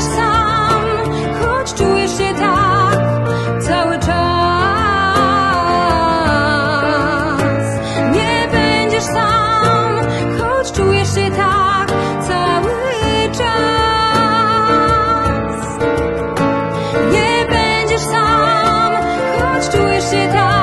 będziesz sam, choć czujesz się tak cały czas. Nie będziesz sam, choć czujesz się tak cały czas. Nie będziesz sam, choć czujesz się tak.